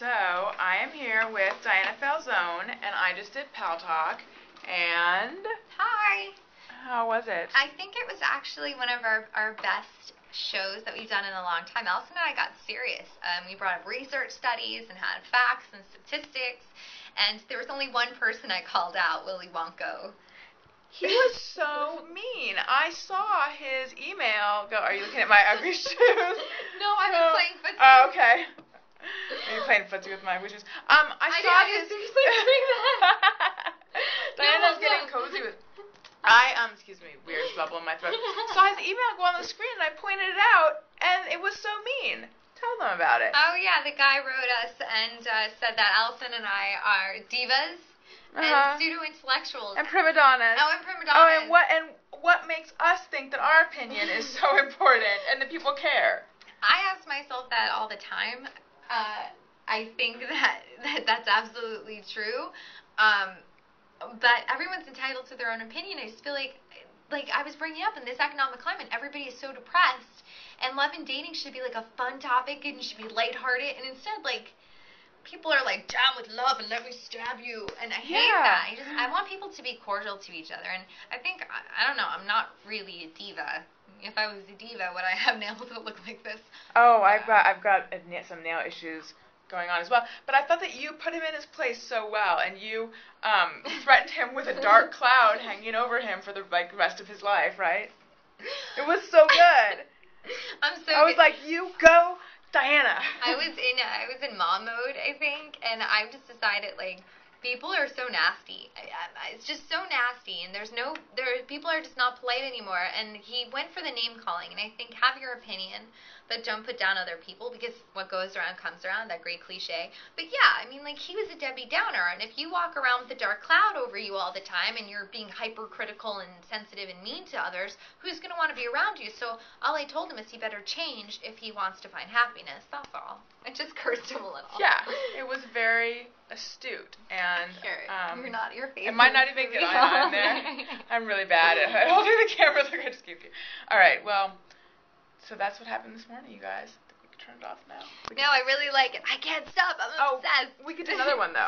So I am here with Diana Falzone, and I just did Paltalk. And Hi. how was it? I think it was actually one of our, our best shows that we've done in a long time. Alison and I got serious. Um, we brought up research studies and had facts and statistics. And there was only one person I called out, Willy Wonka. He was so mean. I saw his email. Go. Are you looking at my ugly shoes? No, I've been Oh. playing footsie. Oh, okay. Are you playing footsie with my wishes? Um, I, I saw know, I his. was seriously doing Diana's No, getting cozy with. I um, excuse me, weird bubble in my throat. Saw his email go on the screen, and I pointed it out, and it was so mean. Tell them about it. Oh yeah, the guy wrote us and uh, said that Alison and I are divas Uh-huh. and pseudo intellectuals. And prima donnas. Oh, and prima donnas. Oh, and what and what makes us think that our opinion is so important and that people care? I ask myself that all the time. Uh, I think that, that that's absolutely true. Um, but everyone's entitled to their own opinion. I just feel like, like I was bringing up in this economic climate, everybody is so depressed, and love and dating should be like a fun topic and should be lighthearted, and instead, like, people are like down with love and let me stab you, and I hate Yeah. that. I just I want people to be cordial to each other, and I think I, I don't know. I'm not really a diva. If I was a diva, would I have nails that look like this? Oh, I've got I've got some nail issues going on as well. But I thought that you put him in his place so well, and you um, threatened him with a dark cloud hanging over him for the like rest of his life, right? It was so good. I'm so. I was good. like, you go, Diana. I was in I was in mom mode, I think, and I've just decided like people are so nasty. It's just so nasty, and there's no there. People are just not polite anymore. And he went for the name calling, and I think have your opinion, but don't put down other people because what goes around comes around. That great cliche. But yeah, I mean like he was a Debbie Downer, and if you walk around with a dark cloud over you all the time, and you're being hypercritical and sensitive and mean to others, who's gonna want to be around you? So all I told him is he better change if he wants to find happiness. That's all. I just cursed him a little. Yeah, it was very astute, and um, you're not your face. It might not even get on, there. I'm really bad at holding the camera, so I just keep you. All right, well, so that's what happened this morning, you guys. I think we can turn it off now. We No, I really like it. I can't stop. I'm Oh, obsessed. We could do another one though.